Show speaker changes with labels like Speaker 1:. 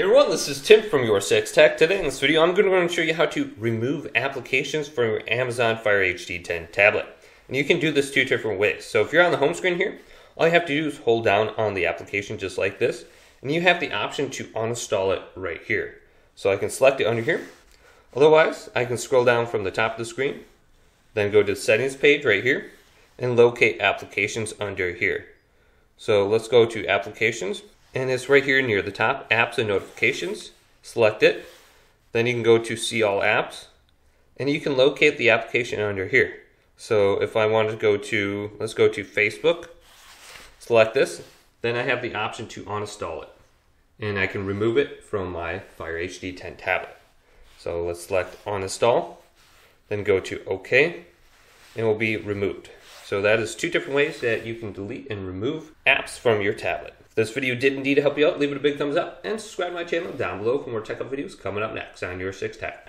Speaker 1: Hey everyone, this is Tim from Your 6 Tech. Today in this video, I'm going to show you how to remove applications from your Amazon Fire HD 10 tablet. And you can do this two different ways. So if you're on the home screen here, all you have to do is hold down on the application just like this. And you have the option to uninstall it right here. So I can select it under here. Otherwise, I can scroll down from the top of the screen, then go to the settings page right here, and locate applications under here. So let's go to applications and it's right here near the top, apps and notifications. Select it. Then you can go to see all apps and you can locate the application under here. So if I wanted to go to, let's go to Facebook, select this, then I have the option to uninstall it. And I can remove it from my Fire HD 10 tablet. So let's select uninstall, then go to OK, and it will be removed. So that is two different ways that you can delete and remove apps from your tablet. If this video did indeed help you out, leave it a big thumbs up and subscribe to my channel down below for more tech up videos coming up next on your six tech.